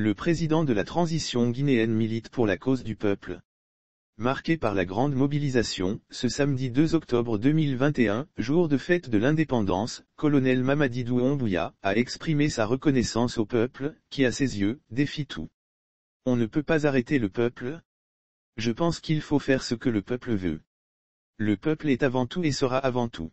Le président de la transition guinéenne milite pour la cause du peuple. Marqué par la grande mobilisation, ce samedi 2 octobre 2021, jour de fête de l'indépendance, colonel Mamadi Doumbouya a exprimé sa reconnaissance au peuple, qui à ses yeux, défie tout. On ne peut pas arrêter le peuple? Je pense qu'il faut faire ce que le peuple veut. Le peuple est avant tout et sera avant tout.